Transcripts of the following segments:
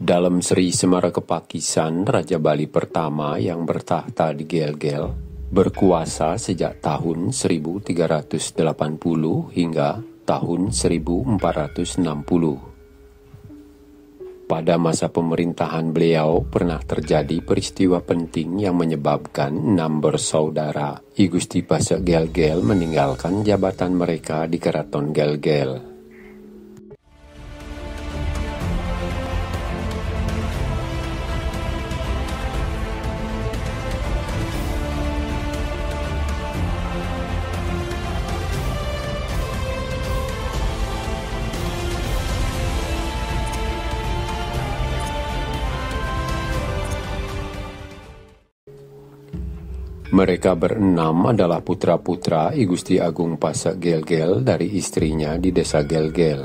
Dalam Sri Semara Kepakisan, Raja Bali pertama yang bertahta di Gel-Gel, berkuasa sejak tahun 1380 hingga tahun 1460. Pada masa pemerintahan beliau pernah terjadi peristiwa penting yang menyebabkan enam bersaudara I Gusti Pasek Gel-Gel meninggalkan jabatan mereka di Keraton Gel-Gel. Mereka berenam adalah putra-putra I Gusti Agung Pasak Gel-Gel dari istrinya di desa Gel-Gel.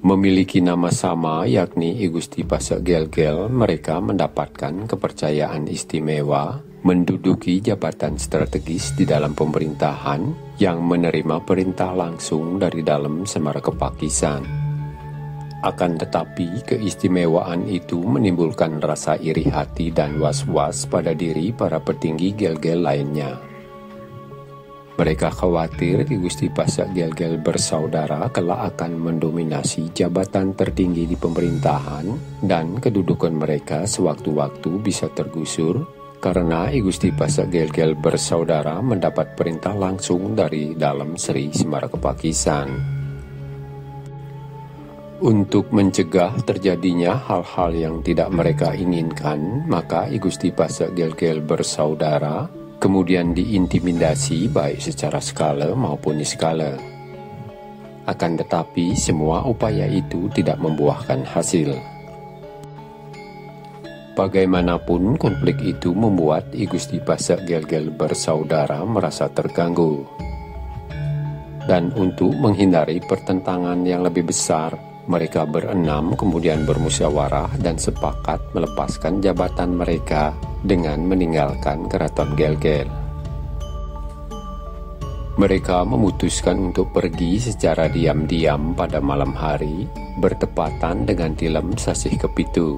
Memiliki nama sama yakni I Gusti Pasak Gel-Gel, mereka mendapatkan kepercayaan istimewa menduduki jabatan strategis di dalam pemerintahan yang menerima perintah langsung dari dalam Semara Kepakisan. Akan tetapi, keistimewaan itu menimbulkan rasa iri hati dan was-was pada diri para petinggi gel-gel lainnya. Mereka khawatir Gusti Pasak Gel-Gel bersaudara kelak akan mendominasi jabatan tertinggi di pemerintahan dan kedudukan mereka sewaktu-waktu bisa tergusur karena Gusti Pasak Gel-Gel bersaudara mendapat perintah langsung dari dalam Sri Semara Kepakisan. Untuk mencegah terjadinya hal-hal yang tidak mereka inginkan, maka I Gusti Pasak Gel-Gel bersaudara kemudian diintimidasi baik secara skala maupun niskala. Akan tetapi semua upaya itu tidak membuahkan hasil. Bagaimanapun konflik itu membuat I Gusti Pasak Gel-Gel bersaudara merasa terganggu. Dan untuk menghindari pertentangan yang lebih besar, mereka berenam kemudian bermusyawarah dan sepakat melepaskan jabatan mereka dengan meninggalkan keraton Gelgel. Mereka memutuskan untuk pergi secara diam-diam pada malam hari, bertepatan dengan tilem sasih kepitu.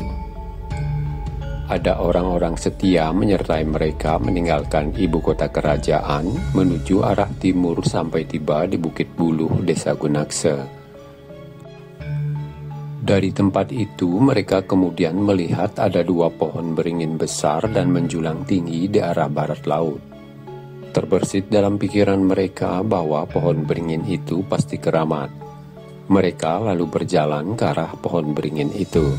Ada orang-orang setia menyertai mereka meninggalkan ibu kota kerajaan menuju arah timur sampai tiba di Bukit Buluh, Desa Gunakse. Dari tempat itu, mereka kemudian melihat ada dua pohon beringin besar dan menjulang tinggi di arah barat laut. Terbersit dalam pikiran mereka bahwa pohon beringin itu pasti keramat. Mereka lalu berjalan ke arah pohon beringin itu.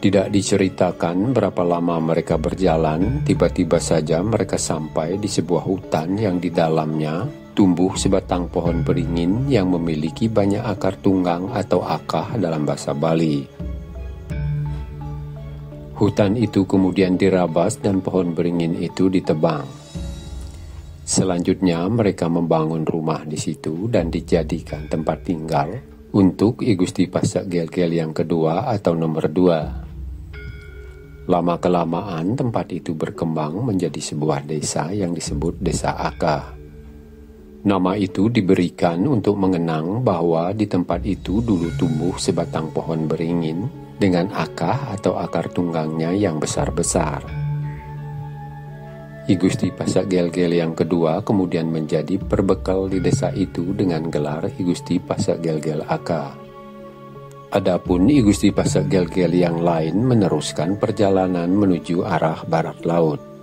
Tidak diceritakan berapa lama mereka berjalan, tiba-tiba saja mereka sampai di sebuah hutan yang di dalamnya tumbuh sebatang pohon beringin yang memiliki banyak akar tunggang atau akah dalam bahasa Bali. Hutan itu kemudian dirabas dan pohon beringin itu ditebang. Selanjutnya mereka membangun rumah di situ dan dijadikan tempat tinggal untuk I Gusti Pasak Gel-Gel yang kedua atau nomor dua. Lama-kelamaan tempat itu berkembang menjadi sebuah desa yang disebut Desa Akah. Nama itu diberikan untuk mengenang bahwa di tempat itu dulu tumbuh sebatang pohon beringin dengan akar atau akar tunggangnya yang besar-besar. I Gusti Pasak Gel-Gel yang kedua kemudian menjadi perbekal di desa itu dengan gelar I Gusti Pasak Gel-Gel Aka. Adapun I Gusti Pasak Gel-Gel yang lain meneruskan perjalanan menuju arah barat laut.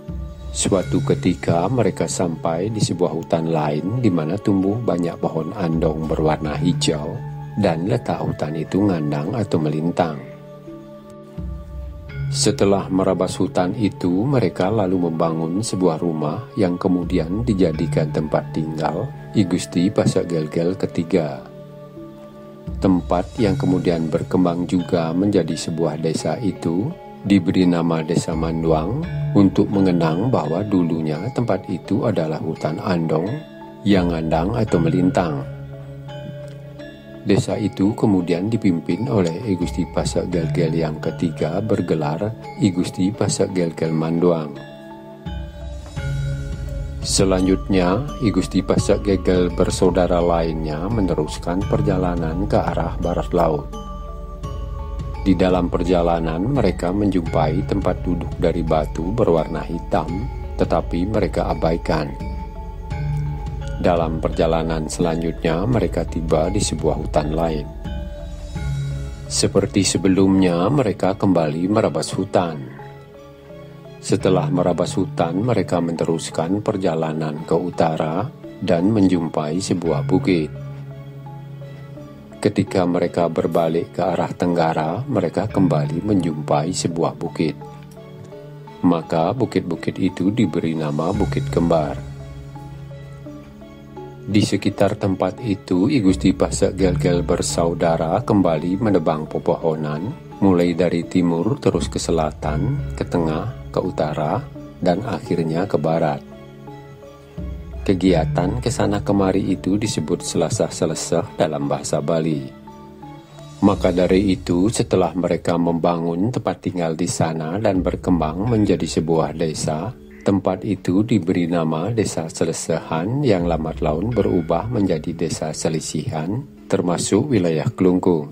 Suatu ketika mereka sampai di sebuah hutan lain di mana tumbuh banyak pohon andong berwarna hijau dan letak hutan itu ngandang atau melintang. Setelah merabas hutan itu, mereka lalu membangun sebuah rumah yang kemudian dijadikan tempat tinggal I Gusti Pasak Gel-Gel ketiga. Tempat yang kemudian berkembang juga menjadi sebuah desa itu diberi nama Desa Manduang untuk mengenang bahwa dulunya tempat itu adalah hutan andong yang andang atau melintang. Desa itu kemudian dipimpin oleh I Gusti Pasak Gelgel yang ketiga bergelar I Gusti Pasak Gelgel Manduang. Selanjutnya, I Gusti Pasak Gelgel bersaudara lainnya meneruskan perjalanan ke arah barat laut. Di dalam perjalanan, mereka menjumpai tempat duduk dari batu berwarna hitam, tetapi mereka abaikan. Dalam perjalanan selanjutnya, mereka tiba di sebuah hutan lain. Seperti sebelumnya, mereka kembali merabas hutan. Setelah merabas hutan, mereka meneruskan perjalanan ke utara dan menjumpai sebuah bukit. Ketika mereka berbalik ke arah tenggara, mereka kembali menjumpai sebuah bukit. Maka bukit-bukit itu diberi nama Bukit Kembar. Di sekitar tempat itu, I Gusti Pasak Gel-Gel bersaudara kembali menebang pepohonan, mulai dari timur terus ke selatan, ke tengah, ke utara, dan akhirnya ke barat. Kegiatan ke sana kemari itu disebut selasah-selesah dalam bahasa Bali. Maka dari itu, setelah mereka membangun tempat tinggal di sana dan berkembang menjadi sebuah desa, tempat itu diberi nama Desa Selesahan yang lambat laun berubah menjadi Desa Selisihan, termasuk wilayah Kelungkung.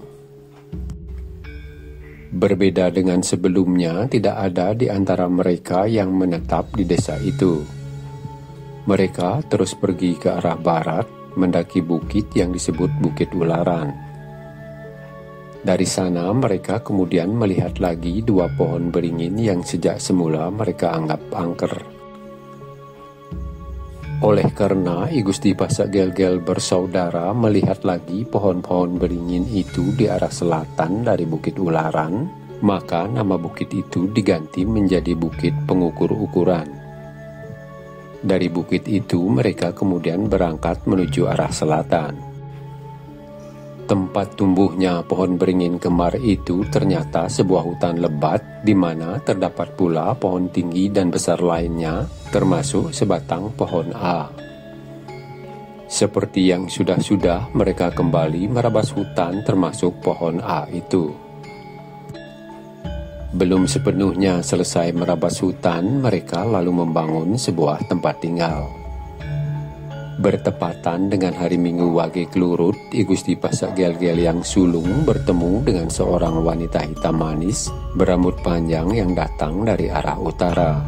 Berbeda dengan sebelumnya, tidak ada di antara mereka yang menetap di desa itu mereka terus pergi ke arah barat, mendaki bukit yang disebut Bukit Ularan. Dari sana mereka kemudian melihat lagi dua pohon beringin yang sejak semula mereka anggap angker. Oleh karena I Gusti Pasak Gel-Gel bersaudara melihat lagi pohon-pohon beringin itu di arah selatan dari Bukit Ularan, maka nama bukit itu diganti menjadi Bukit Pengukur Ukuran. Dari bukit itu, mereka kemudian berangkat menuju arah selatan. Tempat tumbuhnya pohon beringin kemar itu ternyata sebuah hutan lebat di mana terdapat pula pohon tinggi dan besar lainnya, termasuk sebatang pohon A. Seperti yang sudah-sudah, mereka kembali merabas hutan termasuk pohon A itu. Belum sepenuhnya selesai merabas hutan, mereka lalu membangun sebuah tempat tinggal. Bertepatan dengan hari Minggu Wage Kelurut, I Gusti Pasak Gel-Gel yang sulung bertemu dengan seorang wanita hitam manis berambut panjang yang datang dari arah utara.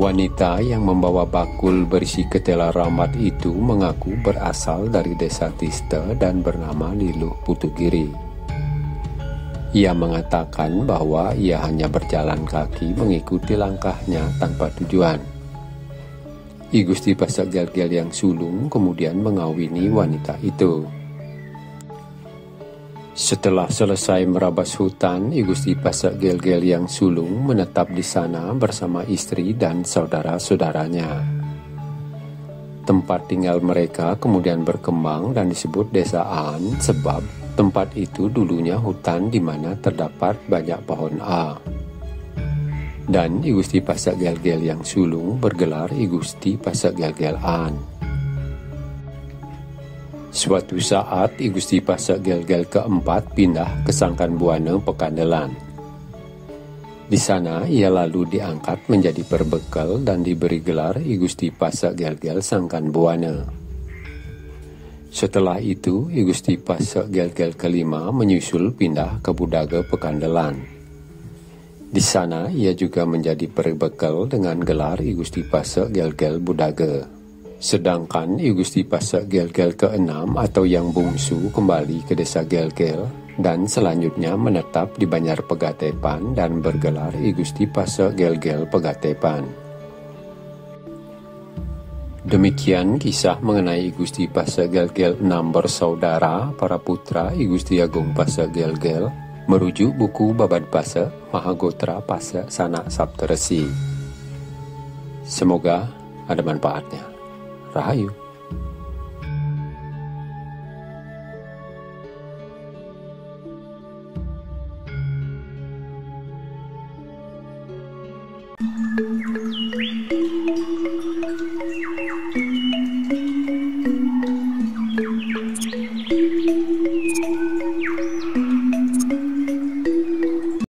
Wanita yang membawa bakul berisi ketela ramat itu mengaku berasal dari desa Tiste dan bernama Liluh Putugiri. Ia mengatakan bahwa ia hanya berjalan kaki mengikuti langkahnya tanpa tujuan. I Gusti Pasak Gel-Gel yang sulung kemudian mengawini wanita itu. Setelah selesai merabas hutan, I Gusti Pasak Gel-Gel yang sulung menetap di sana bersama istri dan saudara-saudaranya. Tempat tinggal mereka kemudian berkembang dan disebut desaan sebab Tempat itu dulunya hutan di mana terdapat banyak pohon A. Dan I Gusti Pasak Gel-Gel yang sulung bergelar I Gusti Pasak Gel-Gel An. Suatu saat I Gusti Pasak Gel-Gel keempat pindah ke Sangkan Buana Pekandelan. Di sana ia lalu diangkat menjadi perbekal dan diberi gelar I Gusti Pasak Gel-Gel Sangkan Buana. Setelah itu, I Gusti Pasak Gel-Gel kelima menyusul pindah ke Budaga Pekandelan. Di sana, ia juga menjadi perbekal dengan gelar I Gusti Pasak Gel-Gel Budaga. Sedangkan I Gusti Pasak Gel-Gel keenam atau yang bungsu kembali ke desa Gel-Gel dan selanjutnya menetap di Banjar Pegatepan dan bergelar I Gusti Pasak Gel-Gel Pegatepan. Demikian kisah mengenai Gusti Pasa Gel-Gel enam bersaudara para putra Gusti Agung Pasa Gel-Gel merujuk buku Babad Pasa Mahagotra Pasa Sanak Saptaresi. Semoga ada manfaatnya. Rahayu.